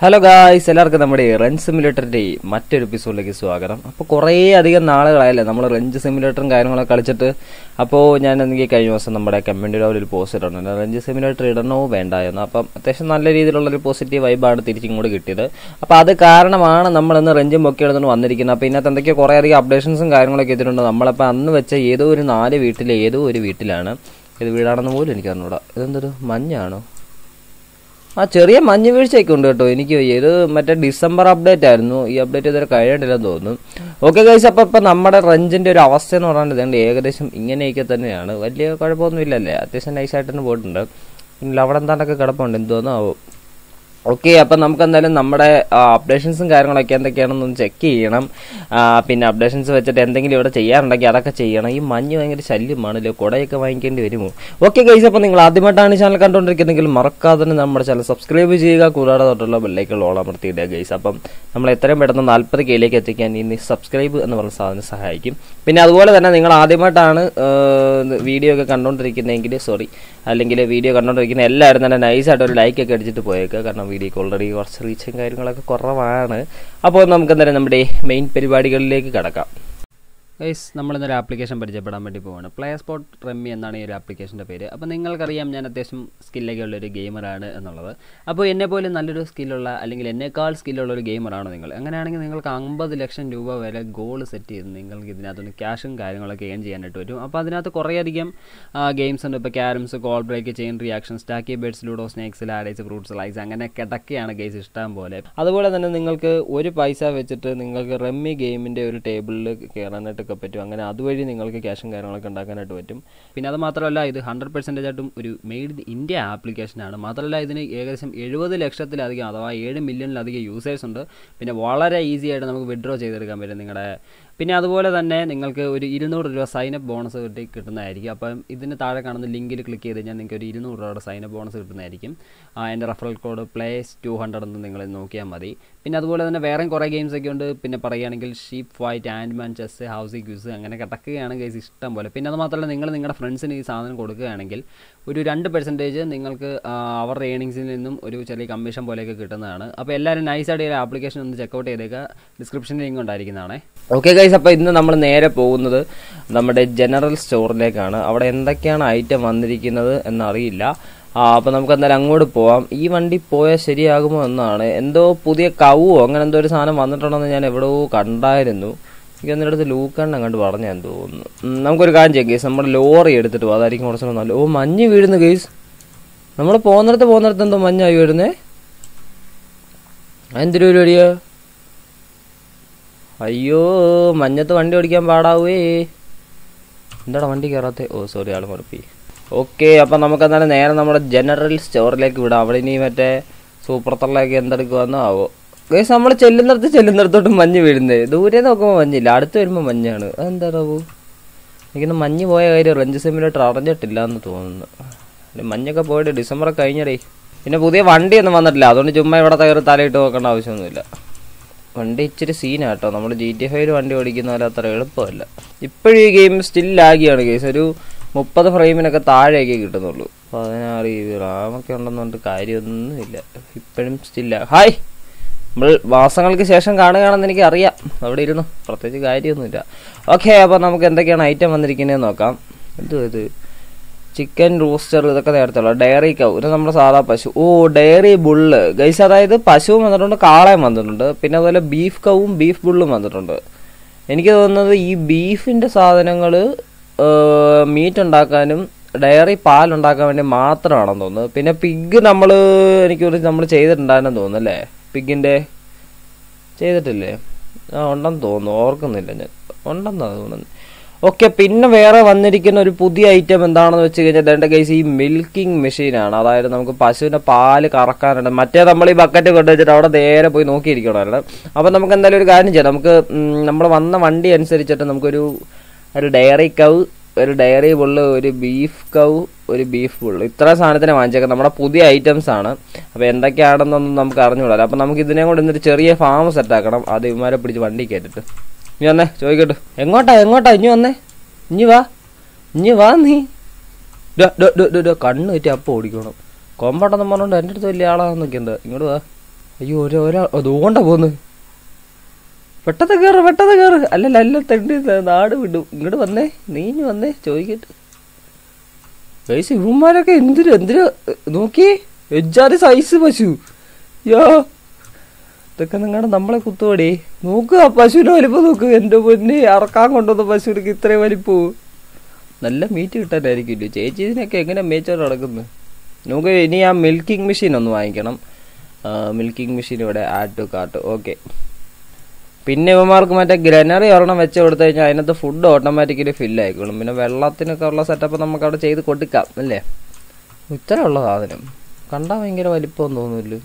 Hello guys എല്ലാവർക്കും നമ്മുടെ run സിമുലേറ്ററിന്റെ മറ്റൊരു എപ്പിസോഡിലേക്ക് സ്വാഗതം. അപ്പോൾ കുറേ അധികം നാളുകളായല്ലേ നമ്മൾ റഞ്ച് സിമുലേറ്ററും കാര്യങ്ങളൊക്കെ കളിച്ചിട്ട്. അപ്പോൾ ഞാൻ എനിക്ക് കഴിഞ്ഞ ദിവസം നമ്മുടെ കമ്മ്യൂണിറ്റിയുടെ ഒരു പോസ്റ്റ് ഇട്ടുണ്ട് റഞ്ച് സിമുലേറ്റർ ഇടണോ വേണ്ടായിരുന്നു അപ്പം അത്യാവശ്യം നല്ല രീതിയിലുള്ള ഒരു പോസിറ്റീവ് വൈബാണ് തിരിച്ചിങ്ങോട്ട് കിട്ടിയത്. അപ്പോൾ അത് കാരണമാണ് നമ്മൾ ഇന്ന് റഞ്ചും ഒക്കെ എടുത്തുകൊണ്ട് വന്നിരിക്കുന്നത്. അപ്പോൾ ഇതിനകത്ത് എന്തൊക്കെയോ കുറേ അധികം അപ്ഡേഷൻസും കാര്യങ്ങളൊക്കെ എത്തിയിട്ടുണ്ട്. നമ്മളപ്പോൾ അന്ന് വെച്ച ഏതോ ഒരു നാല് വീട്ടിലെ ഏതോ ഒരു വീട്ടിലാണ്. ഇത് വീടാണെന്ന് പോലും എനിക്ക് അറിഞ്ഞൂടാ. ഇതെന്തൊരു മഞ്ഞാണോ? ആ ചെറിയ മഞ്ഞ് വീഴ്ചയൊക്കെ ഉണ്ട് കേട്ടോ. എനിക്ക്. ഇത് മറ്റേ ഡിസംബർ അപ്ഡേറ്റ് ആയിരുന്നു. ഈ അപ്ഡേറ്റ് ഇതുവരെ കഴിയേണ്ടില്ലെന്ന് തോന്നുന്നു. ഓക്കെ ഗൈസ് അപ്പോൾ ഇപ്പം നമ്മുടെ റഞ്ചിന്റെ ഒരു അവസ്ഥ എന്ന് പറഞ്ഞാൽ ഇതുകൊണ്ട് ഏകദേശം ഇങ്ങനെയൊക്കെ തന്നെയാണ്. വലിയ കുഴപ്പമൊന്നും ഇല്ലല്ലേ? അത്യാവശ്യം നൈസായിട്ട് തന്നെ പോയിട്ടുണ്ട്. പിന്നെ അവിടെ എന്താണ്ടൊക്കെ കിടപ്പുണ്ട്. എന്തോന്നോ ആവും? ഓക്കെ അപ്പം നമുക്ക് എന്തായാലും നമ്മുടെ അപ്ഡേഷൻസും കാര്യങ്ങളൊക്കെ എന്തൊക്കെയാണെന്നൊന്ന് ചെക്ക് ചെയ്യണം. പിന്നെ അപ്ഡേഷൻസ് വെച്ചിട്ട് എന്തെങ്കിലും ഇവിടെ ചെയ്യാറുണ്ടെങ്കിൽ അതൊക്കെ ചെയ്യണം. ഈ മഞ്ഞ് ഭയങ്കര ശല്യമാണല്ലോ. കുടയൊക്കെ വാങ്ങിക്കേണ്ടി വരുമോ? ഓക്കെ ഗൈസ് അപ്പോൾ നിങ്ങൾ ആദ്യമായിട്ടാണ് ചാനൽ കണ്ടുകൊണ്ടിരിക്കുന്നതെങ്കിൽ മറക്കാതെ തന്നെ നമ്മുടെ ചാനൽ സബ്സ്ക്രൈബ് ചെയ്യുക. കൂടാതെ തൊട്ടുള്ള ബെല്ലൈക്കൽ ഓൾ അമർത്തിയിടുക ഗൈസ് അപ്പം നമ്മൾ എത്രയും പെട്ടെന്ന് നാൽപ്പത് കെയിലേക്ക് എത്തിക്കാൻ ഇനി സബ്സ്ക്രൈബ് എന്ന് പറഞ്ഞ സാധനം സഹായിക്കും. പിന്നെ അതുപോലെ തന്നെ നിങ്ങൾ ആദ്യമായിട്ടാണ് വീഡിയോ ഒക്കെ കണ്ടുകൊണ്ടിരിക്കുന്നതെങ്കിൽ സോറി അല്ലെങ്കിൽ വീഡിയോ കണ്ടുകൊണ്ടിരിക്കുന്ന എല്ലാവരും തന്നെ നൈസായിട്ട് ഒരു ലൈക്ക് ഒക്കെ അടിച്ചിട്ട് പോയേക്കുക കാരണം വീഡിയോക്ക് ഓൾറെഡി കുറച്ച് റീച്ചും കാര്യങ്ങളൊക്കെ കുറവാണ്. അപ്പോൾ നമുക്ക് എന്തായാലും നമ്മുടെ മെയിൻ പരിപാടികളിലേക്ക് കടക്കാം. ഗൈസ് നമ്മളിന്നൊരു ആപ്ലിക്കേഷൻ പരിചയപ്പെടാൻ വേണ്ടി പോവാണ്. പ്ലേ സ്പോട്ട് റമ്മി എന്നാണ് ഈ ഒരു ആപ്ലിക്കേഷന്റെ പേര്. അപ്പോൾ നിങ്ങൾക്കറിയാം ഞാൻ അത്യാവശ്യം സ്കില്ലൊക്കെ ഉള്ളൊരു ഗെയിമറാണ് എന്നുള്ളത്. അപ്പോൾ എന്നെ പോലെ നല്ലൊരു സ്കില്ലുള്ള അല്ലെങ്കിൽ എന്നേക്കാൾ സ്കില്ലുള്ള ഒരു ഗെയിമറാണ് നിങ്ങൾ? അങ്ങനെയാണെങ്കിൽ നിങ്ങൾക്ക് അമ്പത് ലക്ഷം രൂപ വരെ ഗോൾ സെറ്റ് ചെയ്ത് നിങ്ങൾക്ക് ഇതിനകത്തുനിന്ന് ക്യാഷും കാര്യങ്ങളൊക്കെ ഏൺ ചെയ്യാനായിട്ട് വരും അപ്പോൾ അതിനകത്ത് കുറേയധികം ഗെയിംസ് ഉണ്ട്. ഇപ്പോൾ carroms call break chain reaction stacky birds ludo snakes ladders fruits slice അങ്ങനെ കിടക്കുകയാണ് ഗെയ്സ് ഇഷ്ടം പോലെ. അതുപോലെ തന്നെ നിങ്ങൾക്ക് ഒരു പൈസ വെച്ചിട്ട് നിങ്ങൾക്ക് റമ്മി ഗെയിമിന്റെ ഒരു ടേബിളിൽ കയറാനായിട്ടൊക്കെ പറ്റും. അങ്ങനെ അതുവഴി നിങ്ങൾക്ക് ക്യാഷും കാര്യങ്ങളൊക്കെ ഉണ്ടാക്കാനായിട്ട് പറ്റും. പിന്നെ അത് മാത്രമല്ല ഇത് ഹൺഡ്രഡ് പെർസെന്റേജ് ആയിട്ടും ഒരു മെയ്ഡ് ഇൻ ഇന്ത്യ ആപ്ലിക്കേഷനാണ് മാത്രമല്ല ഇതിന് ഏകദേശം എഴുപത് ലക്ഷത്തിലധികം അഥവാ ഏഴ് മില്യണിലധികം യൂസേഴ്സ് ഉണ്ട്. പിന്നെ വളരെ ഈസി ആയിട്ട് നമുക്ക് വിഡ്രോ ചെയ്തെടുക്കാൻ പറ്റും നിങ്ങളുടെ പിന്നെ അതുപോലെ തന്നെ നിങ്ങൾക്ക് ഒരു ഇരുന്നൂറ് രൂപ സൈനപ്പ് ബോണസ് കിട്ടി കിട്ടുന്നതായിരിക്കും. അപ്പം ഇതിന് താഴെ കാണുന്ന ലിങ്കിൽ ക്ലിക്ക് ചെയ്ത് കഴിഞ്ഞാൽ നിങ്ങൾക്ക് ഒരു ഇരുന്നൂറ് രൂപയുടെ സൈനപ്പ് ബോണസ് കിട്ടുന്നതായിരിക്കും. എന്റെ referral code plays two hundred എന്ന് നിങ്ങൾ നോക്കിയാൽ മതി. പിന്നെ അതുപോലെ തന്നെ വേറെയും കുറേ ഗെയിംസ് ഒക്കെ ഉണ്ട്. പിന്നെ പറയുകയാണെങ്കിൽ sheep fight and man chess housie quiz അങ്ങനെ കിടക്കുകയാണ് ഗെയ്സ് ഇഷ്ടം പോലെ. പിന്നെ അത് മാത്രമല്ല നിങ്ങൾ നിങ്ങളുടെ ഫ്രണ്ട്സിന് ഈ സാധനം കൊടുക്കുകയാണെങ്കിൽ ഒരു രണ്ട് പെർസെന്റേജ് നിങ്ങൾക്ക് അവരുടെ ഏണിങ്സിൽ നിന്നും ഒരു ചെറിയ കമ്മീഷൻ പോലെയൊക്കെ കിട്ടുന്നതാണ്. അപ്പോൾ എല്ലാവരും നൈസായിട്ട് ഈ ആപ്ലിക്കേഷൻ ഒന്ന് ചെക്കൗട്ട് ചെയ്തേക്കുക ഡിസ്ക്രിപ്ഷനിൽ ലിങ്ക് ഉണ്ടായിരിക്കുന്നതാണ്. ഓക്കെ ഗൈസ് അപ്പോൾ ഇന്ന് നമ്മൾ നേരെ പോകുന്നത് നമ്മുടെ ജനറൽ സ്റ്റോറിലേക്കാണ് അവിടെ എന്തൊക്കെയാണ് ഐറ്റം വന്നിരിക്കുന്നത് എന്നറിയില്ല. അപ്പോൾ നമുക്ക് എന്തായാലും അങ്ങോട്ട് പോവാം. ഈ വണ്ടി പോയാൽ ശരിയാകുമോ എന്നാണ്. എന്തോ പുതിയ കവുവോ അങ്ങനെ എന്തോ ഒരു സാധനം വന്നിട്ടുണ്ടെന്ന് ഞാൻ എവിടെയോ കണ്ടായിരുന്നു. എനിക്ക് എന്നിടത്ത് ലൂക്കണ്ണ അങ്ങോട്ട് പറഞ്ഞാൻ തോന്നുന്നു. ഉം, നമുക്കൊരു കാര്യം ചെയ്യാം ഗേസ് നമ്മുടെ ലോറി എടുത്തിട്ട് പോകും അതായിരിക്കും കുറച്ചുകൂടെ നല്ല ഓ മഞ്ഞ് വീഴുന്നു ഗേസ് നമ്മൾ പോകുന്നിടത്ത് പോകുന്നിടത്ത് എന്തോ മഞ്ഞായി വീഴുന്നേ എന്തൊരു പരിപാടിയാ? അയ്യോ മഞ്ഞത്ത് വണ്ടി ഓടിക്കാൻ പാടാവേ. എന്താടാ വണ്ടി കയറാത്തെ ഓ സോറി ആൾ മുറപ്പി ഓക്കെ അപ്പം നമുക്ക് എന്നാലും നേരെ നമ്മുടെ ജനറൽ സ്റ്റോറിലേക്ക് വിടാം. അവിടെ ഇനി മറ്റേ സൂപ്പർ തള്ളയൊക്കെ എന്തെടുക്കുമെന്നോ ആവോ. ഗൈസ് നമ്മൾ ചെല്ലുന്നിടത്ത് ചെല്ലുന്നിടത്തോട്ട് മഞ്ഞ് വീഴുന്നേ. ദൂരെ നോക്കുമ്പോൾ മഞ്ഞില്ല. അടുത്ത് വരുമ്പോൾ മഞ്ഞാണ്. അതെന്താടാവൂ എനിക്കിന്ന് മഞ്ഞ് പോയ കാര്യം റഞ്ച് സിമിലേറ്റർ അറിഞ്ഞിട്ടില്ല എന്ന് തോന്നുന്നു. മഞ്ഞൊക്കെ പോയിട്ട് ഡിസംബർ കഴിഞ്ഞടേ. പിന്നെ പുതിയ വണ്ടിയൊന്നും വന്നിട്ടില്ല. അതുകൊണ്ട് ചുമ്മാ ഇവിടെ തകർ തലയിട്ട് നോക്കേണ്ട ആവശ്യമൊന്നുമില്ല. വണ്ടി ഇച്ചിരി സീനാട്ടോ നമ്മൾ ജി ടി ഫൈവ് വണ്ടി ഓടിക്കുന്ന പോലെ അത്ര എളുപ്പമല്ല. ഇപ്പോഴും ഈ ഗെയിം സ്റ്റിൽ ആകിയാണ് കേസ് ഒരു മുപ്പത് ഫ്രെയിമിനൊക്കെ താഴെയൊക്കെ കിട്ടുന്നുള്ളൂ. പതിനാറ് ജി ബി റാമൊക്കെ ഉണ്ടെന്നുകൊണ്ട് കാര്യമൊന്നുമില്ല. ഇപ്പോഴും സ്റ്റില്ല ഹായ് നമ്മൾ മാസങ്ങൾക്ക് ശേഷം കാണുകയാണെന്ന് എനിക്ക് അറിയാം അവിടെ ഇരുന്നു. പ്രത്യേകിച്ച് കാര്യമൊന്നുമില്ല. ഓക്കെ അപ്പോൾ നമുക്ക് എന്തൊക്കെയാണ് ഐറ്റം വന്നിരിക്കുന്നതെന്ന് നോക്കാം. എന്തുവാ ഇത്? ചിക്കൻ റൂസ്റ്റർ ഇതൊക്കെ നേരത്തുള്ള ഡയറി കൗ ഇത് നമ്മുടെ സാധാ പശു. ഓ ഡയറി ബുള്ള്. ഗൈസ് അതായത് പശുവും വന്നിട്ടുണ്ട് കാളയും വന്നിട്ടുണ്ട്. പിന്നെ അതുപോലെ ബീഫ് കവും ബീഫ് ബുള്ളും വന്നിട്ടുണ്ട്. എനിക്ക് തോന്നുന്നത് ഈ ബീഫിന്റെ സാധനങ്ങൾ മീറ്റ് ഉണ്ടാക്കാനും ഡയറി പാൽ ഉണ്ടാക്കാൻ വേണ്ടി മാത്രമാണെന്ന് തോന്നുന്നു. പിന്നെ പിഗ് നമ്മൾ എനിക്ക് തോന്നുന്നു നമ്മൾ ചെയ്തിട്ടുണ്ടായിരുന്നു തോന്നുന്നു അല്ലേ? പിഗിന്റെ ചെയ്തിട്ടില്ലേ? ആ ഉണ്ടെന്ന് തോന്നുന്നു. ഓർക്കുന്നില്ല ഞാൻ. ഉണ്ടെന്നാണ് തോന്നുന്നു ഓക്കെ പിന്നെ വേറെ വന്നിരിക്കുന്ന ഒരു പുതിയ ഐറ്റം എന്താണെന്ന് വെച്ച് കഴിഞ്ഞാൽ എന്റെ കേസ് ഈ മിൽക്കിംഗ് മെഷീനാണ് അതായത് നമുക്ക് പശുവിന്റെ പാൽ കറക്കാനുണ്ട് മറ്റേ നമ്മൾ ഈ ബക്കറ്റ് കൊണ്ടു വെച്ചിട്ട് അവിടെ നേരെ പോയി നോക്കിയിരിക്കണമായിരുന്നു അപ്പം നമുക്ക് എന്തായാലും ഒരു കാര്യം ചെയ്യാം. നമുക്ക് നമ്മൾ വന്ന വണ്ടി അനുസരിച്ചിട്ട് നമുക്കൊരു ഒരു ഡയറി കൗ ഒരു ഡയറി ബുള്ള് ഒരു ബീഫ് കൗ ഒരു ബീഫ് ബുള്ള് ഇത്ര സാധനത്തിനെ വാങ്ങിച്ചേക്കാം. നമ്മുടെ പുതിയ ഐറ്റംസ് ആണ്. അപ്പോൾ എന്തൊക്കെയാണെന്നൊന്നും നമുക്ക് അറിഞ്ഞുകൂടാല്ലോ അപ്പം നമുക്ക് ഇതിനെ കൊണ്ട് ഇന്നൊരു ചെറിയ ഫാം സെറ്റാക്കണം അത് ഇവന്മാരെ പിടിച്ച് വണ്ടി കയറ്റിട്ട്. ഇനി വന്നേ ചോദിക്കട്ടെ. എങ്ങോട്ടാ എങ്ങോട്ടാ? ഇനി വന്നേ. ഇനി വാ. ഇനി വാ നീ. കണ്ണ് കയറ്റി അപ്പം ഓടിക്കണം. കൊമ്പട്ടെന്ന് പറഞ്ഞോണ്ട് എന്റെ അടുത്ത് വലിയ ആളാന്ന് എന്താ ഇങ്ങോട്ട് വാ. അയ്യോ ഒരു ഒരാൾ അതുകൊണ്ടാ പോന്ന്. പെട്ടെന്ന് കയറ് പെട്ടെന്ന് കയറ് അല്ലല്ല അല്ല തെണ്ടി നാട് വിടും. ഇങ്ങോട്ട് വന്നേ നീ ഇനി വന്നേ ചോദിക്കട്ടെ. ഗൈസ് ഇവന്മാരൊക്കെ എന്തിനു എന്തിനു നോക്കി എജ്ജാതി സൈസ് പശു. യോ ഇതൊക്കെ നിങ്ങളുടെ നമ്മളെ കുത്തുപടി നോക്കുക പശുവിന് വലിപ്പം നോക്ക്. എന്റെ പൊന്നെ അറക്കാൻ കൊണ്ടുവന്ന പശുവിനൊക്കെ ഇത്രയും വലിപ്പവും നല്ല മീറ്റ് കിട്ടാനായിരിക്കില്ലോ ചേച്ചി ഇതിനൊക്കെ എങ്ങനെ മേച്ചോട് നടക്കുന്നത് നമുക്ക് ഇനി ആ മിൽക്കിംഗ് മെഷീൻ ഒന്ന് വാങ്ങിക്കണം. മിൽക്കിംഗ് മെഷീൻ ഇവിടെ ആഡ് ടു കാർട്ട് ഓക്കെ പിന്നെ ഇവന്മാർക്ക് മറ്റേ ഗ്രനറി ഒരെണ്ണം വെച്ച് കൊടുത്തു കഴിഞ്ഞാൽ അതിനകത്ത് ഫുഡ് ഓട്ടോമാറ്റിക്കലി ഫില്ല് ആയിക്കോളും. പിന്നെ വെള്ളത്തിനൊക്കെ ഉള്ള സെറ്റപ്പ് നമുക്ക് അവിടെ ചെയ്ത് കൊടുക്കാം അല്ലേ? ഇത്രയുള്ള സാധനം. കണ്ടാൽ ഭയങ്കര വലിപ്പം തോന്നുമല്ലോ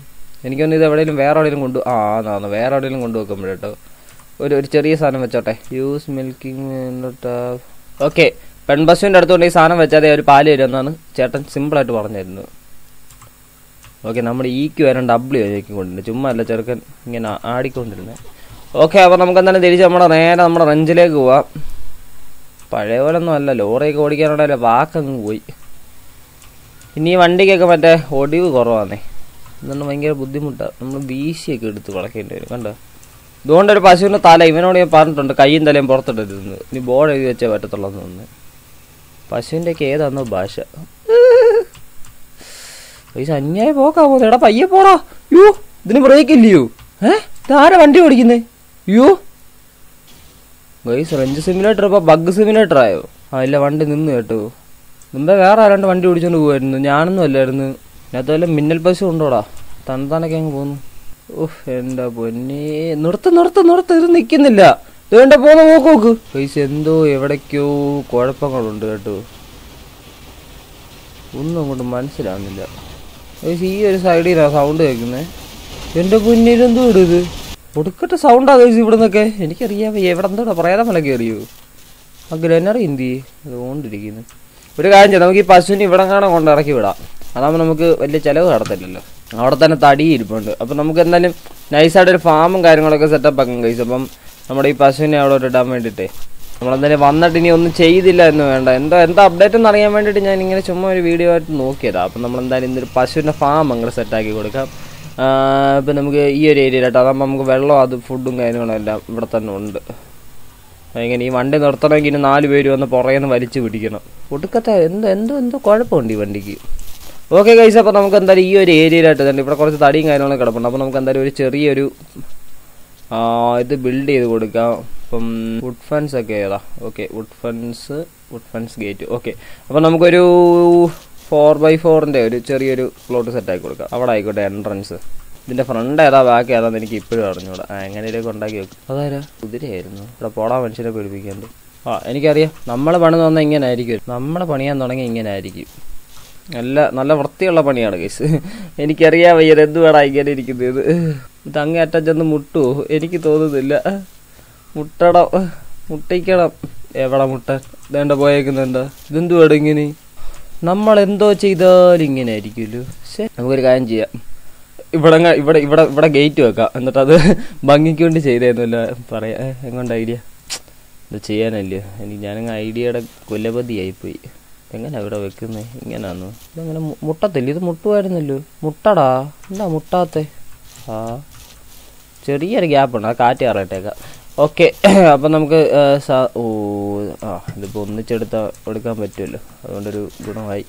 എനിക്കൊന്നും ഇത് എവിടെയെങ്കിലും വേറെ എവിടെയെങ്കിലും കൊണ്ടു ആ എന്നാണ് വേറെ എവിടെയെങ്കിലും കൊണ്ടുവെക്കുമ്പോഴേട്ടോ ഒരു ഒരു ചെറിയ സാധനം വെച്ചോട്ടെ. യൂസ് മിൽക്കിംഗ് ഓക്കെ പെൺപശുവിന്റെ അടുത്തുകൊണ്ട് ഈ സാധനം വെച്ചാൽ ഒരു പാൽ വരുമെന്നാണ് ചേട്ടൻ സിമ്പിളായിട്ട് പറഞ്ഞിരുന്നത്. ഓക്കെ നമ്മുടെ ഈക്ക് വരാൻ ഡബ്ല്യു ചോദിക്കൊണ്ടിരുന്നു ചുമ്മാ അല്ല ചെറുക്കൻ ഇങ്ങനെ ആടിക്കൊണ്ടിരുന്നത്. ഓക്കെ അപ്പോൾ നമുക്ക് എന്തായാലും തിരിച്ച് നമ്മുടെ നേരെ നമ്മുടെ റെഞ്ചിലേക്ക് പോവാം. പഴയ പോലെ ഒന്നും അല്ല ലോറിയൊക്കെ ഓടിക്കാനുണ്ടല്ലോ വാക്കങ്ങ് പോയി. ഇനി ഈ വണ്ടിക്കൊക്കെ മറ്റേ ഒടിവ് കുറവാന്നേ. അതുകൊണ്ട് ഭയങ്കര ബുദ്ധിമുട്ടാണ് നമ്മൾ വീശിയൊക്കെ എടുത്ത് വളക്കേണ്ടി വരും കണ്ടോ? ഇതുകൊണ്ട് ഒരു പശുവിന്റെ തല ഇവനോട് ഞാൻ പറഞ്ഞിട്ടുണ്ട് കൈയും തലയും പുറത്തിട്ടിരുന്നു ഇനി ബോർഡ് എഴുതി വെച്ചേ പറ്റത്തുള്ളൂ എന്ന് തോന്നുന്നു. പശുവിന്റെ ഒക്കെ ഭാഷ. പൈസ അന്യായ പോക്കാ പോകുന്നത്. എടാ പയ്യെ പോടാ. യോ ഇതിന് ബ്രേക്ക് ഇല്ലയോ ഏ ഇതാരാ വണ്ടി ഓടിക്കുന്നേ? യോ ഗൈസ് റെഞ്ച് സിമുലേറ്റർ ഇപ്പൊ ബഗ് സിമുലേറ്റർ ആയോ ആ ഇല്ല വണ്ടി നിന്ന് കേട്ടോ. മുമ്പേ വേറെ ആരാണ്ട് വണ്ടി ഓടിച്ചോണ്ട് പോകുമായിരുന്നു ഞാനൊന്നും അല്ലായിരുന്നു. വല്ല മിന്നൽ പശു ഉണ്ടോടാ തണുത്താനൊക്കെ അങ്ങ് പോന്നു. ഓഹ് എന്താ പൊന്നെ. നിർത്ത് നിർത്ത് നിർത്ത് ഇത് നിൽക്കുന്നില്ല ഇതുകൊണ്ട് പോന്ന് നോക്ക് നോക്ക്. പൈസ എന്തോ എവിടേക്കോ കുഴപ്പങ്ങളുണ്ട് കേട്ടോ. ഒന്നും അങ്ങോട്ട് മനസ്സിലാവുന്നില്ല. പൈസ ഈ ഒരു സൈഡിലാണ് സൗണ്ട് കേൾക്കുന്നത് എന്റെ പൊന്നിലെന്തോ ഇത്? ഒടുക്കത്തെ സൗണ്ടാ കഴിച്ചു ഇവിടെ നിന്നൊക്കെ എനിക്കറിയാം എവിടെ എന്തോടാ പറയാതെ മലക്ക് അറിയൂ ആ ഗ്രനറി എന്തി അതുകൊണ്ടിരിക്കുന്നു ഒരു കാര്യം ചെയ്യാം നമുക്ക് ഈ പശുവിനെ ഇവിടെ കാണാൻ കൊണ്ടിറക്കി വിടാം. അതാകുമ്പോൾ നമുക്ക് വലിയ ചിലവ് നടത്തില്ലല്ലോ. അവിടെ തന്നെ തടി ഇരിപ്പുണ്ട്. അപ്പം നമുക്ക് എന്തായാലും നൈസായിട്ടൊരു ഫാമും കാര്യങ്ങളൊക്കെ സെറ്റപ്പ് ആക്കും കഴിച്ചു അപ്പം നമ്മുടെ ഈ പശുവിനെ അവിടെ ഇടാൻ വേണ്ടിയിട്ട്. നമ്മളെന്തായാലും വന്നിട്ട് ഇനി ഒന്നും ചെയ്തില്ല എന്ന് വേണ്ട. എന്താ എന്താ അപ്ഡേറ്റ് എന്ന് അറിയാൻ വേണ്ടിയിട്ട് ഞാൻ ഇങ്ങനെ ചുമ്മാ ഒരു വീഡിയോ ആയിട്ട് നോക്കിയതാണ് അപ്പം നമ്മളെന്തായാലും ഇന്നൊരു പശുവിന്റെ ഫാം അങ്ങോട്ട് സെറ്റാക്കി കൊടുക്കാം. ഇപ്പം നമുക്ക് ഈ ഒരു ഏരിയയിലായിട്ട് അതാകുമ്പോൾ നമുക്ക് വെള്ളം അത് ഫുഡും കാര്യങ്ങളും എല്ലാം ഇവിടെ തന്നെ ഉണ്ട്. ഇങ്ങനെ ഈ വണ്ടി നിർത്തണമെങ്കിൽ ഇനി നാല് പേര് വന്ന് പുറകെ നിന്ന് വലിച്ചു പിടിക്കണം. ഒടുക്കത്തെ എന്തോ എന്തോ എന്തോ കുഴപ്പമുണ്ട് ഈ വണ്ടിക്ക്? ഓക്കെ ഗൈസ് അപ്പോൾ നമുക്ക് എന്തായാലും ഈ ഒരു ഏരിയയിലായിട്ട് തന്നെ ഇവിടെ കുറച്ച് തടിയും കാര്യങ്ങളും കിടപ്പുണ്ട്. അപ്പോൾ നമുക്ക് എന്തായാലും ഒരു ചെറിയൊരു ഇത് ബിൽഡ് ചെയ്ത് കൊടുക്കാം. ഇപ്പം വുഡ് ഫെൻസ് ഒക്കെ ഏതാ? Okay wood fence wood fence gate okay അപ്പോൾ നമുക്കൊരു ഫോർ ബൈ ഫോറിന്റെ ഒരു ചെറിയൊരു പ്ലോട്ട് സെറ്റാക്കി കൊടുക്കാം. അവിടെ ആയിക്കോട്ടെ എൻട്രൻസ് ഇതിന്റെ ഫ്രണ്ട് ഏതാ ബാക്ക് ഏതാന്ന് എനിക്ക് ഇപ്പോഴും അറിഞ്ഞൂടാ. എങ്ങനെയൊക്കെ ഉണ്ടാക്കി വെക്കും. അതാരാ? കുതിരയായിരുന്നു. ഇവിടെ പോടാ മനുഷ്യനെ പേടിപ്പിക്കാണ്ട്. ആ എനിക്കറിയാം. നമ്മൾ പണി തന്നാൽ ഇങ്ങനെ ആയിരിക്കും നമ്മൾ പണിയാൻ തുടങ്ങി ഇങ്ങനെ ആയിരിക്കും നല്ല നല്ല വൃത്തിയുള്ള പണിയാണ് കേസ് എനിക്കറിയാം വയ്യത് എന്തുവേടാ ഇങ്ങനെ ഇരിക്കുന്നത്. ഇത് അങ്ങേ അറ്റം ചെന്ന് മുട്ടുവോ എനിക്ക് തോന്നുന്നില്ല. മുട്ടണം. മുട്ടിക്കണം. എവിടെ മുട്ടൻ? ഇതേണ്ട പോയേക്കുന്നുണ്ടോ. ഇതെന്തുവാടാ ഇങ്ങനെ? നമ്മൾ എന്തോ ചെയ്താലും ഇങ്ങനെ ആയിരിക്കുമല്ലോ. ശരി നമുക്കൊരു കാര്യം ചെയ്യാം. ഇവിടെ ഇവിടെ ഇവിടെ ഇവിടെ ഗേറ്റ് വെക്കാം. എന്നിട്ട് അത് ഭംഗിക്ക് വേണ്ടി ചെയ്തേന്നല്ല പറയാ. എങ്ങോട്ട് ഐഡിയ ഇത് ചെയ്യാനല്ലേ? എനിക്ക് ഞാനങ്ങ് ഐഡിയയുടെ കൊലപതിയായിപ്പോയി എങ്ങനെ ഇവിടെ വെക്കുന്നേ? ഇങ്ങനാന്നു. ഇതങ്ങനെ മുട്ടത്തില്ല? ഇത് മുട്ടുമായിരുന്നല്ലോ മുട്ടടാ. എന്താ മുട്ടാത്തെ? ആ. ചെറിയൊരു ഗ്യാപ്പ് ഉണ്ട് ആ കാറ്റ് കയറട്ടേക്കാം. ഓക്കെ. അപ്പം നമുക്ക് ഓ ആ ഇതിപ്പോൾ ഒന്നിച്ചെടുത്താൽ എടുക്കാൻ പറ്റുമല്ലോ അതുകൊണ്ടൊരു ഗുണമായി.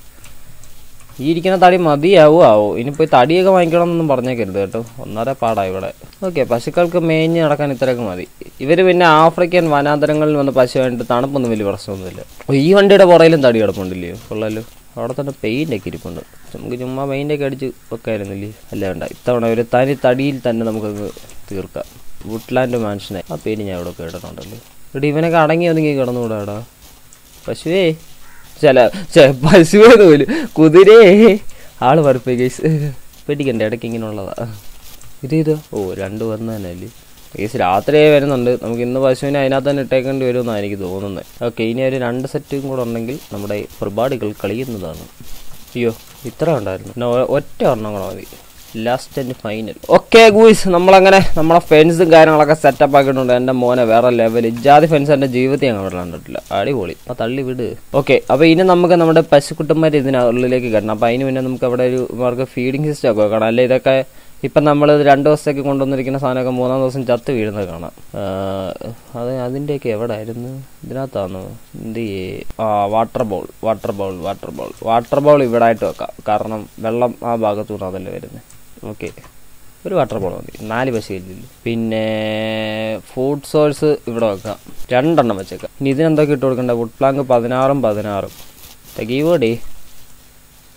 ഈ ഇരിക്കുന്ന തടി മതിയാവോ. ആവോ ഇനിയിപ്പോൾ തടിയൊക്കെ വാങ്ങിക്കണം എന്നൊന്നും പറഞ്ഞേക്കരുത് കേട്ടോ. ഒന്നര പാടാ ഇവിടെ. ഓക്കെ പശുക്കൾക്ക് മേഞ്ഞ് നടക്കാൻ ഇത്രയൊക്കെ മതി. ഇവർ പിന്നെ ആഫ്രിക്കൻ വനാന്തരങ്ങളിൽ വന്ന് പശു വേണ്ടിട്ട് തണുപ്പൊന്നും വലിയ പ്രശ്നമൊന്നുമില്ല. ഈ വണ്ടിയുടെ പുറയിലും തടി കിടപ്പുണ്ടല്ലയോ കൊള്ളാലോ. അവിടെ തന്നെ പെയിന്റ് ഒക്കെ ഇരിപ്പുണ്ട്. നമുക്ക് ചുമ്മാ പെയിന്റൊക്കെ അടിച്ച് വെക്കായിരുന്നില്ലേ? അല്ല വേണ്ട. ഇത്തവണ ഒരു തനി തടിയിൽ തന്നെ നമുക്ക് തീർക്കാം. വുഡ്ലാൻഡ് മാൻഷനെ. ആ പേര് ഞാൻ ഇവിടെ കേട്ടിട്ടുണ്ടല്ലോ. ഇവിടെ ഇവനൊക്കെ അടങ്ങി ഒതുങ്ങി കിടന്നുകൂടാടാ പശുവേ ചില പശുവേ പോലും. കുതിരേ. ആൾ പറപ്പിയ കേസ്. പേടിക്കണ്ട ഇടയ്ക്ക് ഇങ്ങനെ ഉള്ളതാ ഇത് ഇത് ഓ രണ്ട് വന്ന് തന്നെ അല്ലേ? കേസ് രാത്രിയായി വരുന്നുണ്ട്. നമുക്ക് ഇന്ന് പശുവിനെ അതിനകത്ത് തന്നെ ഇട്ടേക്കേണ്ടി വരുമെന്നാണ് എനിക്ക് തോന്നുന്നത്. ഓക്കെ ഇനി ഒരു രണ്ട് സെറ്റും കൂടെ ഉണ്ടെങ്കിൽ നമ്മുടെ പ്രഭാടികൾ കളിയുന്നതാണ്. അയ്യോ ഇത്ര ഉണ്ടായിരുന്നു. ഒറ്റ ഒരെണ്ണം കൂടെ മതി. Last and final okay guys നമ്മളങ്ങനെ നമ്മളെ ഫെൻസും കാര്യങ്ങളൊക്കെ സെറ്റപ്പ് ആക്കിയിട്ടുണ്ട്. എന്റെ മോനെ വേറെ ലെവൽ ഇജാതി ഫ്രണ്ട്സ് എന്റെ ജീവിതത്തിൽ ഞങ്ങൾ കണ്ടിട്ടില്ല അടിപൊളി. അപ്പോൾ തള്ളി വിട്. ഓക്കെ അപ്പോൾ ഇനി നമുക്ക് നമ്മുടെ പശുക്കുട്ടന്മാർ ഇതിനുള്ളിലേക്ക് കിടണം അപ്പോൾ അതിന് മുന്നേ നമുക്ക് അവിടെ ഒരു അവർക്ക് ഫീഡിങ് സിസ്റ്റം ഒക്കെ വെക്കണം. അല്ലെ ഇതൊക്കെ ഇപ്പം നമ്മൾ രണ്ട് ദിവസത്തേക്ക് കൊണ്ടുവന്നിരിക്കുന്ന സാധനമൊക്കെ മൂന്നാം ദിവസം ചത്ത് വീഴുന്നത് കാണാം. അത് അതിന്റെയൊക്കെ എവിടെ ആയിരുന്നു ഇതിനകത്താണ്? എന്ത് ആ water ball water ball water ball water ball ഇവിടെ ആയിട്ട് വെക്കാം. കാരണം വെള്ളം ആ ഭാഗത്തുനിന്ന് അതല്ലേ വരുന്നത്. ഓക്കെ ഒരു വാട്ടർ ബോൾ മതി. നാല് പശുവില്ലല്ലോ പിന്നെ ഫുഡ് സോഴ്സ് ഇവിടെ വെക്കാം. രണ്ടെണ്ണം വെച്ചേക്കാം. ഇനി ഇതിനെന്തൊക്കെ ഇട്ട് കൊടുക്കണ്ട? വുഡ് പ്ലാങ്ക് പതിനാറും പതിനാറും. വേടി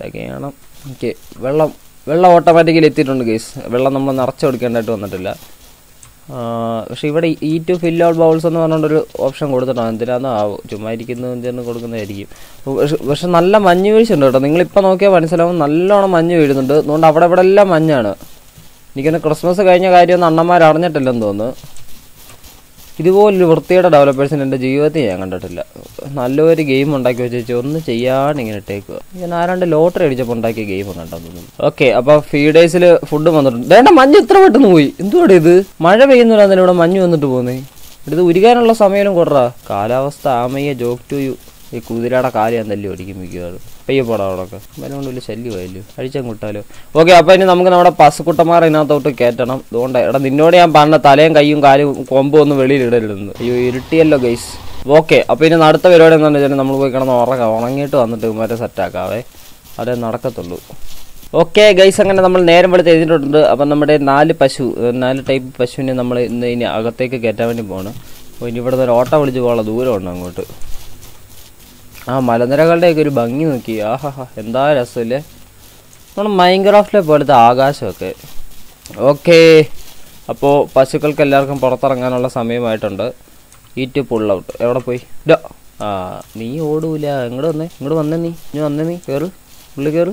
തികയണം. ഓക്കെ വെള്ളം. വെള്ളം ഓട്ടോമാറ്റിക്കലി എത്തിയിട്ടുണ്ട് കേസ് വെള്ളം നമ്മൾ നിറച്ച് കൊടുക്കേണ്ടതായിട്ട് വന്നിട്ടില്ല. പക്ഷെ ഇവിടെ ഈ ടു ഫിൽ ഔട്ട് ബൗൾസ് എന്ന് പറഞ്ഞുകൊണ്ടൊരു ഓപ്ഷൻ കൊടുത്തിട്ടാണ് എന്തിനാന്ന് ആവും ചുമ്മാ ഇരിക്കുന്ന എന്തിനു കൊടുക്കുന്നതായിരിക്കും. പക്ഷെ നല്ല മഞ്ഞ് വീഴ്ച ഉണ്ട് കേട്ടോ. നിങ്ങളിപ്പോൾ നോക്കിയാൽ മനസ്സിലാവും നല്ലോണം മഞ്ഞ് വീഴുന്നുണ്ട്. അതുകൊണ്ട് അവിടെ ഇവിടെ എല്ലാം മഞ്ഞാണ്. എനിക്കൊന്ന് ക്രിസ്മസ് കഴിഞ്ഞ കാര്യമൊന്നും അണ്ണന്മാർ അറിഞ്ഞിട്ടില്ലെന്ന് തോന്നുന്നു. ഇതുപോലൊരു വൃത്തിയുടെ ഡെവലപ്പേഴ്സിന് എന്റെ ജീവിതത്തിൽ ഞാൻ കണ്ടിട്ടില്ല. നല്ലൊരു ഗെയിം ഉണ്ടാക്കി വെച്ച് ഒന്നും ചെയ്യാണ്ട് ഇങ്ങനെ ഇട്ടേക്കുക ഞാൻ ആരാണ്ട് ലോട്ടറി അടിച്ചപ്പോൾ ഉണ്ടാക്കിയ ഗെയിം കണ്ടെന്ന് ഓക്കെ അപ്പൊ ഫീഡേഴ്സിൽ ഫുഡ് വന്നിട്ടുണ്ട്. വേണ്ട മഞ്ഞ് ഇത്ര പെട്ടെന്ന് പോയി? എന്തുവാടെ ഇത്? മഴ പെയ്യുന്നില്ല ഇവിടെ മഞ്ഞ് വന്നിട്ട് പോകുന്നേ ഇത് ഉരുകാനുള്ള സമയം കുറ കാലാവസ്ഥ ആമയ്യ ജോക്ക് ടു യു ഈ കുതിരയുടെ കാൽ ഞാൻ തല്ലി ഓടിക്കും മിക്കവാറും. പെയ്യപ്പോടാ അവിടെയൊക്കെ അതിനുകൊണ്ട് വലിയ ശല്യമായില്ലോ അഴിച്ചങ്ങ് ഓക്കെ അപ്പോൾ ഇനി നമുക്ക് നമ്മുടെ പശുക്കുട്ടന്മാർ ഇതിനകത്തോട്ട് കയറ്റണം. അതുകൊണ്ട് എടാ നിന്നോട് ഞാൻ പറഞ്ഞ തലയും കൈയും കാലും കൊമ്പും ഒന്നും വെളിയിൽ ഇടരുതെന്ന്. അയ്യോ ഇരുട്ടിയല്ലോ ഗൈസ് ഓക്കെ അപ്പോൾ ഇനി അടുത്ത പരിപാടി എന്താണെന്ന് വെച്ചാൽ നമ്മൾ പോയി കിടന്ന് ഉറങ്ങാം. ഉണങ്ങിയിട്ട് വന്നിട്ട് മറ്റേ സെറ്റാക്കാവേ അതേ നടക്കത്തുള്ളൂ. ഓക്കെ ഗൈസ് അങ്ങനെ നമ്മൾ നേരം വെളുത്ത് എഴുതിയിട്ടുണ്ട് അപ്പം നമ്മുടെ നാല് പശു നാല് ടൈപ്പ് പശുവിനെ നമ്മൾ ഇന്ന് ഇനി അകത്തേക്ക് കയറ്റാൻ വേണ്ടി പോകണം അപ്പോൾ ഇനി ഇവിടെ നിന്ന് ഒരു ഓട്ടോ വിളിച്ച് പോകാനുള്ള ദൂരമുണ്ട് അങ്ങോട്ട്. ആ മലനിരകളുടെയൊക്കെ ഒരു ഭംഗി നോക്കി. ആഹാ എന്താ രസമില്ലേ നമ്മൾ മൈൻക്രാഫ്റ്റിലെ പോലത്തെ ആകാശമൊക്കെ. ഓക്കെ. അപ്പോൾ പശുക്കൾക്ക് എല്ലാവർക്കും പുറത്തിറങ്ങാനുള്ള സമയമായിട്ടുണ്ട്. ഈറ്റ് പുൾ ഔട്ട് എവിടെ പോയി? ഡോ ആ നീ ഓടൂല. ഇങ്ങോട്ട് വന്നേ. ഇങ്ങോട്ട് വന്നേ നീ. ഇനി വന്നേ നീ. കയറ് പുള്ളി കയറ്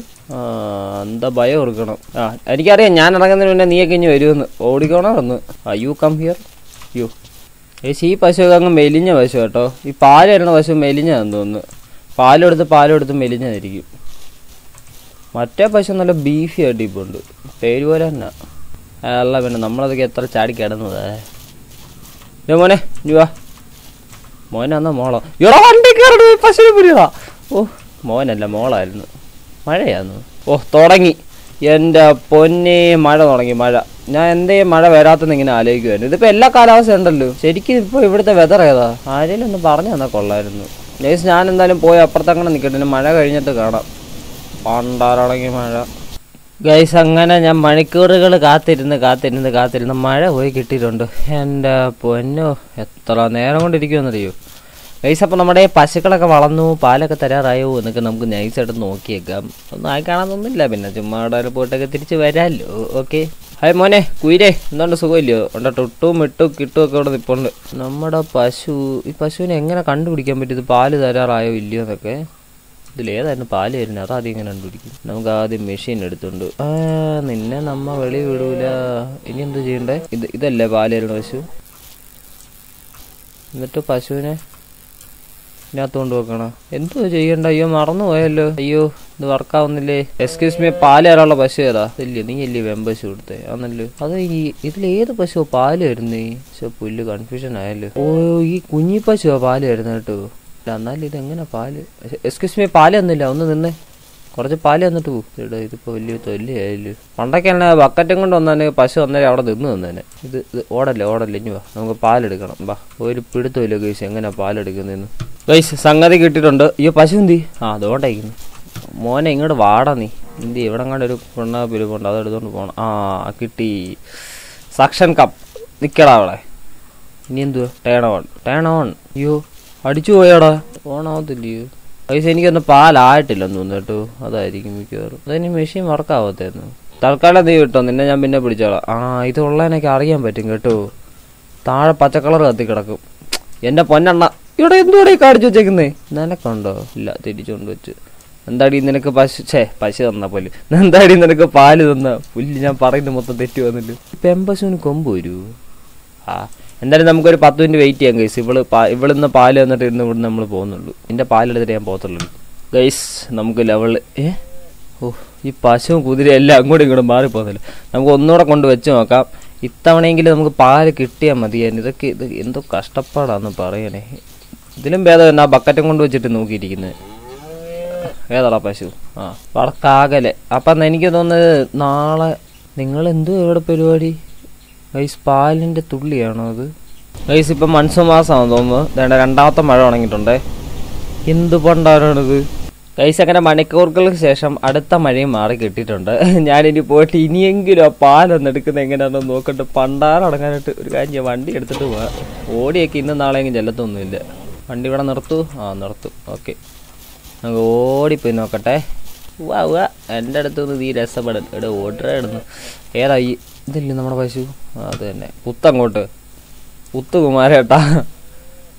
എന്താ ഭയം ഓർക്കണം. ആ എനിക്കറിയാം ഞാൻ ഇറങ്ങുന്നതിന് മുന്നേ നീയൊക്കെ ഇനി വരുമെന്ന്. ഓടിക്കോണോ വന്ന് ആ യു കം ഹിയർ യു ഏശ് ഈ പശുവൊക്കെ അങ്ങ് മെലിഞ്ഞ പശു കേട്ടോ. ഈ പാൽ വരുന്ന പശു മെലിഞ്ഞാന്ന് തോന്നുന്നു. പാലെടുത്ത് പാലെടുത്ത് മെലിഞ്ഞായിരിക്കും മറ്റേ പശു നല്ല ബീഫി ആയിട്ട് ഇപ്പോൾ ഉണ്ട്. പേര് പോലെ തന്നെ. അല്ല പിന്നെ നമ്മളതൊക്കെ എത്ര ചാടി കിടന്നതേ. ഇല്ല മോനെ ജുവാ മോനാന്നാ മോളോ. ഇവിടെ വണ്ടി കയറി പശുവിനെ പിടിയതാ ഓ മോനല്ല മോളായിരുന്നു. മഴയായിരുന്നു ഓ തുടങ്ങി. എന്റെ പൊന്നെ മഴ തുടങ്ങി മഴ. ഞാൻ എന്തേ മഴ വരാത്തെന്ന് ഇങ്ങനെ ആലോചിക്കുമായിരുന്നു ഇതിപ്പോൾ എല്ലാ കാലാവസ്ഥ ഉണ്ടല്ലോ. ശരിക്കും ഇപ്പോൾ ഇവിടുത്തെ വെതർ ഏതാ? ആരെങ്കിലും ഒന്ന് പറഞ്ഞു തന്നാൽ കൊള്ളായിരുന്നു. നേഴ്സ് ഞാൻ എന്തായാലും പോയി അപ്പുറത്തങ്ങനെ നിൽക്കട്ടെ മഴ കഴിഞ്ഞിട്ട് കാണാം. പണ്ടാറടങ്ങി മഴ. ഗൈസ് അങ്ങനെ ഞാൻ മണിക്കൂറുകൾ കാത്തിരുന്ന് കാത്തിരുന്ന് കാത്തിരുന്ന് മഴ പോയി കിട്ടിയിട്ടുണ്ട്. എന്റെ പൊന്നോ എത്ര നേരം കൊണ്ടിരിക്കുമെന്നറിയോ ഗൈസ് അപ്പോൾ നമ്മുടെ പശുക്കളൊക്കെ വളർന്നു പാലൊക്കെ തരാറായോ എന്നൊക്കെ നമുക്ക് നൈസായിട്ട് നോക്കിയേക്കാം. ഒന്നും ആയി കാണാനൊന്നുമില്ല. പിന്നെ ചുമ്മാ അവിടെ പോയിട്ടൊക്കെ തിരിച്ച് വരാമല്ലോ ഓക്കെ ഹായ് മോനെ കുയിരേ എന്തുകൊണ്ട് സുഖമില്ലയോ? ഉണ്ട് ടൊട്ടും മിട്ടും കിട്ടും ഒക്കെ ഇവിടെ നിൽപ്പുണ്ട് നമ്മുടെ പശു ഈ പശുവിനെ എങ്ങനെ കണ്ടുപിടിക്കാൻ പറ്റും? ഇത് പാൽ തരാറായോ ഇല്ലയോ എന്നൊക്കെ. ഇതിലേതായിരുന്നു പാൽ വരുന്നത് ആദ്യം ഇങ്ങനെ കണ്ടുപിടിക്കും? നമുക്ക് ആദ്യം മെഷീൻ എടുത്തുണ്ട്. നിന്നെ നമ്മ വെളി വിടൂല. ഇനി എന്ത് ചെയ്യണ്ടേ? ഇത് ഇതല്ലേ പാൽ വരുന്ന പശു? എന്നിട്ട് പശുവിനെ ഇതിനകത്ത് കൊണ്ട് വെക്കണം എന്തോ ചെയ്യണ്ട? അയ്യോ മറന്നു പോയല്ലോ അയ്യോ ഇത് വർക്കാവുന്നില്ലേ? എക്സ്ക്യൂസ് മീ പാൽ തരാനുള്ള പശു ഏതാ? ഇല്ലേ നീ അല്ലേ വെമ്പശു കൊടുത്തേ? ആണല്ലോ. അത് ഈ ഇതിലേത് പശു പാൽ വരുന്നേ? പക്ഷെ പുല്ല് കൺഫ്യൂഷൻ ആയല്ലോ. ഓ ഈ കുഞ്ഞി പശുവാ പാൽ വരുന്നേട്ടോ അല്ല എന്നാലും ഇതെങ്ങനെ പാൽ? എക്സ്ക്യൂസ് മീ പാൽ തന്നില്ല ഒന്ന് നിന്നേ കുറച്ച് പാൽ തന്നിട്ട് പോകും ഇവിടെ ഇതിപ്പോ വലിയ തൊല്ലിയായില്ലോ പണ്ടൊക്കെ തന്നെ ബക്കറ്റും കൊണ്ട് വന്നാൽ പശു വന്നേരം അവിടെ നിന്ന് തന്നേനെ ഇത് ഇത് ഓടല്ലേ ഓടല്ലേ ഇനി വാ. നമുക്ക് പാലെടുക്കണം. വാ ഒരു പിടുത്തമില്ല ഗൈസ് എങ്ങനെയാ പാലെടുക്കുന്നതെന്ന് ഗൈസ് സംഗതി കിട്ടിയിട്ടുണ്ട്. അയ്യോ പശു എന്തി? ആ അതുകൊണ്ടായിരിക്കുന്നു മോനെ ഇങ്ങോട്ട് വാടാ നീ. എന്തി ഇവിടെ കണ്ട് ഒരു പെണ്ണ പിരിപ്പുണ്ട് അത് എടുത്തോണ്ട് പോകണം ആ കിട്ടി. Suction cup. നിക്കടാ അവളെ. ഇനി എന്തുവാ? Turn on. Turn on. അയ്യോ അടിച്ചു പോയാടാ. ഓണാവത്തില്ലയോ പൈസ എനിക്കൊന്ന് പാലായിട്ടില്ലെന്ന് തോന്നുന്നു കേട്ടോ. അതായിരിക്കും മിക്കവാറും. അതിന് മെഷീൻ വർക്കാവത്തേന്ന് തൽക്കാലം നീ കിട്ടോ നിന്നെ ഞാൻ പിന്നെ പിടിച്ചോളാം ആ ഇത് ഉള്ളതിനൊക്കെ അറിയാൻ പറ്റും കേട്ടോ. താഴെ പച്ചക്കളർ കത്തി കിടക്കും എന്റെ പൊന്നെണ്ണ ഇവിടെ എന്തുകൂടെ കാണിച്ചു വെച്ചേക്കുന്നേ? നിനക്കുണ്ടോ? ഇല്ല തിരിച്ചുകൊണ്ട് വെച്ചു. എന്താടി നിനക്ക് പശു ഛേ പശു തന്ന പോലെ എന്താടി നിനക്ക് പാൽ തന്ന പുല്ല്? ഞാൻ പറയുന്നത് മൊത്തം തെറ്റി വന്നില്ല പെമ്പശുവിന് കൊമ്പ് വരൂ. ആ എന്തായാലും നമുക്കൊരു പത്ത് മിനിറ്റ് വെയിറ്റ് ചെയ്യാം ഗൈസ് ഇവൾ ഇവളിന്ന് പാൽ തന്നിട്ട് ഇരുന്ന് ഇവിടെ നമ്മൾ പോകുന്നുള്ളൂ. എന്റെ പാലെടുത്തിട്ട് ഞാൻ പോകത്തുള്ളൂ. ഗൈസ് നമുക്ക് ലെവൽ ഏ? ഓ ഈ പശുവും കുതിരയും എല്ലാം അങ്ങോട്ടും ഇങ്ങോട്ടും മാറിപ്പോകുന്നില്ല. നമുക്ക് ഒന്നുകൂടെ കൊണ്ട് വെച്ച് നോക്കാം. ഇത്തവണയെങ്കിലും നമുക്ക് പാൽ കിട്ടിയാൽ മതിയായിരുന്നു ഇതൊക്കെ ഇത് എന്തോ കഷ്ടപ്പാടാന്ന് പറയണേ. ഇതിലും ഭേദം എന്നാ ബക്കറ്റും കൊണ്ട് വെച്ചിട്ട് നോക്കിയിരിക്കുന്നത് ഏതാടാ പശു? ആ വടക്കാകലെ അപ്പം എനിക്ക് തോന്നുന്നത് നാളെ നിങ്ങൾ എന്തോ ഇവിടെ പരിപാടി? ഗൈസ് പാലിന്റെ തുള്ളിയാണോ അത്? ഗൈസ് ഇപ്പം മൺസൂൺ മാസമാണെന്ന് തോന്നുന്നു. വേണ്ട രണ്ടാമത്തെ മഴ ഉണങ്ങിയിട്ടുണ്ടേ. എന്ത് പണ്ടാരാണിത് ഗൈസ് അങ്ങനെ മണിക്കൂറുകൾക്ക് ശേഷം അടുത്ത മഴയും മാറി കിട്ടിയിട്ടുണ്ട്. ഞാനിനി പോയിട്ട് ഇനിയെങ്കിലും ആ പാലൊന്ന് എടുക്കുന്നത് എങ്ങനെയാണെന്ന് നോക്കട്ടെ. പണ്ടാറടങ്ങാനായിട്ട് ഒരു കാര്യം വണ്ടി എടുത്തിട്ട് പോവാം. ഓടിയൊക്കെ ഇന്നും നാളെയെങ്കിലും ചെല്ലത്തൊന്നുമില്ല. വണ്ടി ഇവിടെ നിർത്തു. ആ നിർത്തു. ഓക്കെ നമുക്ക് ഓടിപ്പോയി നോക്കട്ടെ. വാ വാ എന്റെ അടുത്ത് നിന്ന് നീ രസപ്പെടൽ. എവിടെ ഓർഡർ ഇടുന്നു. ഏതാ ഈ ഇതല്ലേ നമ്മുടെ പശു? അത് തന്നെ. കുത്തങ്ങോട്ട് കുത്തു കുമാരേട്ടാ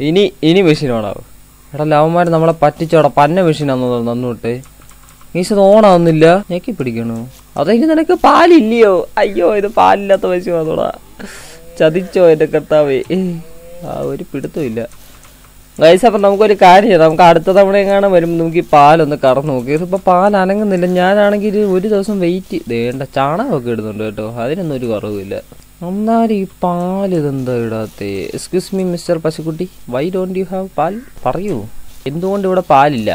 ഇനി ഇനി ഓണാവും എടാ ലവന്മാർ നമ്മളെ പറ്റിച്ചോടാ പന്ന മെഷീനാന്ന് നന്നുവിട്ട് ഈശത് ഓണാവുന്നില്ല ഞെക്കി പിടിക്കണു. അതെങ്കിൽ നിനക്ക് പാലില്ലയോ? അയ്യോ ഇത് പാലില്ലാത്ത പശു ആണോടാ ചതിച്ചോ എന്റെ കർത്താവേ. ആ ഒരു പിടുത്തമില്ല ഗൈസ് അപ്പം നമുക്കൊരു കാര്യം ചെയ്യാം. നമുക്ക് അടുത്ത തവണ എങ്ങാനും വരുമ്പോൾ നമുക്ക് ഈ പാലൊന്ന് കറന്ന് നോക്കി. ഇതിപ്പോൾ പാൽ അനങ്ങുന്നില്ല. ഞാനാണെങ്കിൽ ഒരു ദിവസം വെയിറ്റ് വേണ്ട ചാണകമൊക്കെ ഇടുന്നുണ്ട് കേട്ടോ. അതിനൊന്നും ഒരു കുറവില്ല. എന്നാലും ഈ പാൽ ഇതെന്താ ഇടാത്തേ? Excuse me mister പശുക്കുട്ടി. Why don't you have paal? പറയൂ. എന്തുകൊണ്ട് ഇവിടെ പാലില്ല?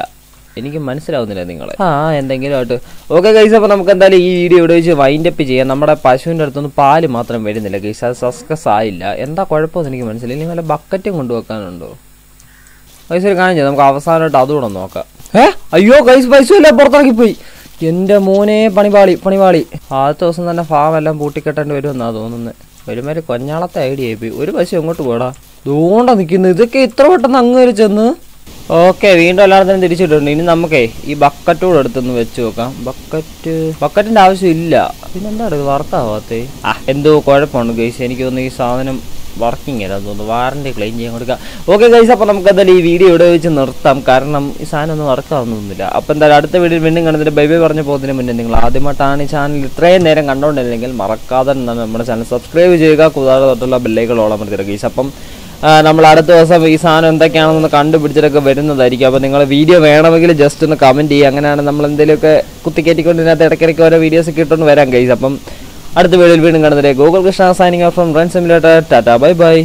എനിക്ക് മനസ്സിലാവുന്നില്ല നിങ്ങളെ. ആ എന്തെങ്കിലും ആയിട്ട്. ഓക്കെ ഗൈസ് അപ്പോൾ നമുക്ക് എന്തായാലും ഈ വീഡിയോ ഇവിടെ വെച്ച് വൈൻഡ് അപ്പ് ചെയ്യാം. നമ്മുടെ പശുവിന്റെ അടുത്തൊന്നും പാൽ മാത്രം വരുന്നില്ല ഗൈസ്. അത് സസ്കസ് ആയില്ല. എന്താ കുഴപ്പമെന്ന് എനിക്ക് മനസ്സിലായി നിങ്ങളെ ബക്കറ്റും കൊണ്ടുവെക്കാനുണ്ടോ? പൈസ ഒരു കാണിച്ചു നമുക്ക് അവസാനമായിട്ട് അതുകൂടെ നോക്കാം. ഏ? അയ്യോ കൈസ് പൈസ എല്ലാം പുറത്തിറക്കി പോയി എന്റെ മോനെ പണിപാളി പണിപാളി. ആദ്യത്തെ ദിവസം തന്നെ ഫാം എല്ലാം പൂട്ടിക്കെട്ടേണ്ടി വരുമെന്നാ തോന്നുന്നത് ഒരുമാതിരി കൊഞ്ഞാളത്തെ ഐഡിയ ആയിപ്പോയി. ഒരു പൈസ എങ്ങോട്ട് പോടാ? ദൂണ്ട നിൽക്കുന്നു ഇതൊക്കെ ഇത്ര പെട്ടെന്ന് അങ്ങ് വരെ ചെന്ന്? ഓക്കെ വീണ്ടും എല്ലായിടത്തും തിരിച്ചിട്ടുണ്ട് ഇനി നമുക്കേ ഈ ബക്കറ്റ് കൂടെ എടുത്തൊന്ന് വെച്ച് നോക്കാം. ബക്കറ്റ് ബക്കറ്റിന്റെ ആവശ്യം ഇല്ല. പിന്നെന്താ വർക്കാവാത്തേ ആ എന്തോ കുഴപ്പമാണ് ഗൈസ് എനിക്ക് തോന്നുന്നു ഈ സാധനം വർക്കിംഗ് അല്ല? തോന്നുന്നു വാറന്റി ക്ലെയിം ചെയ്യാൻ കൊടുക്കുക ഓക്കെ ഗൈസ് അപ്പോൾ നമുക്കതിൽ ഈ വീഡിയോ ഇവിടെ വെച്ച് നിർത്താം. കാരണം ഈ സാധനം ഒന്നും വർക്കാവുന്നൊന്നുമില്ല അപ്പോൾ എന്തായാലും അടുത്ത വീഡിയോ വീണ്ടും കണ്ടതിന്റെ ബൈ ബൈ പറഞ്ഞു പോകുന്നതിന് മുന്നേ നിങ്ങൾ ആദ്യമായിട്ടാണ് ഈ ചാനൽ ഇത്രയും നേരം കണ്ടുകൊണ്ടില്ലെങ്കിൽ മറക്കാതെ നമ്മുടെ ചാനൽ സബ്സ്ക്രൈബ് ചെയ്യുക. കൂടാതെ തൊട്ടുള്ള ഓളം എടുത്തിട്ട് ഗൈസ് അപ്പം നമ്മൾ അടുത്ത ദിവസം ഈ സാധനം എന്തൊക്കെയാണെന്ന് കണ്ടുപിടിച്ചിട്ടൊക്കെ വരുന്നതായിരിക്കും. അപ്പോൾ നിങ്ങൾ വീഡിയോ വേണമെങ്കിൽ ജസ്റ്റ് ഒന്ന് കമന്റ് ചെയ്യുക. അങ്ങനെയാണ് നമ്മൾ എന്തെങ്കിലുമൊക്കെ കുത്തിക്കയറ്റിക്കൊണ്ട് ഇതിനകത്ത് ഇടയ്ക്കിടയ്ക്ക് ഓരോ വീഡിയോസ് കിട്ടുമെന്ന് വരാം ഗൈസ് അപ്പം അടുത്ത വീഡിയോയിൽ വീണ്ടും കാണുന്നത് Google Krishna signing off from ranch simulator tata bye bye.